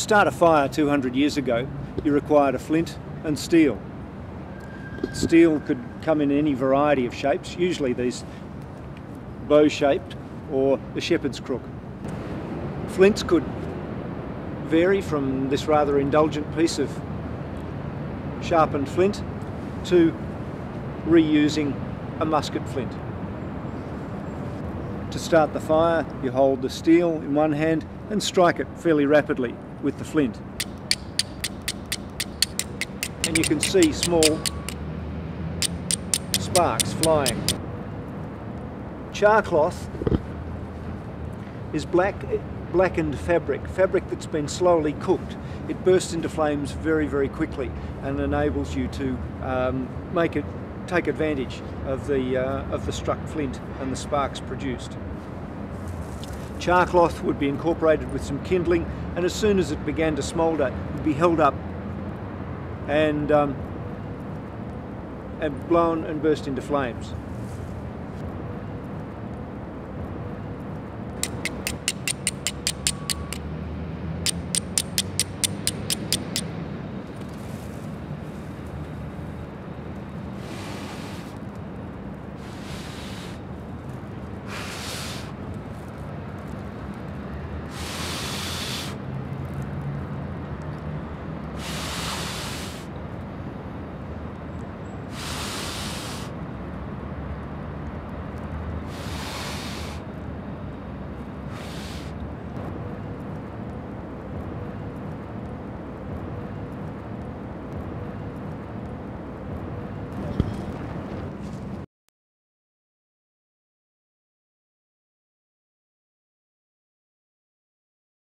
start a fire 200 years ago, you required a flint and steel. Steel could come in any variety of shapes, usually these bow shaped or the shepherd's crook. Flints could vary from this rather indulgent piece of sharpened flint to reusing a musket flint. To start the fire, you hold the steel in one hand and strike it fairly rapidly with the flint. And you can see small sparks flying. Char cloth is black, blackened fabric, fabric that's been slowly cooked. It bursts into flames very, very quickly and enables you to um, make it take advantage of the, uh, of the struck flint and the sparks produced. Char cloth would be incorporated with some kindling and as soon as it began to smoulder it would be held up and, um, and blown and burst into flames.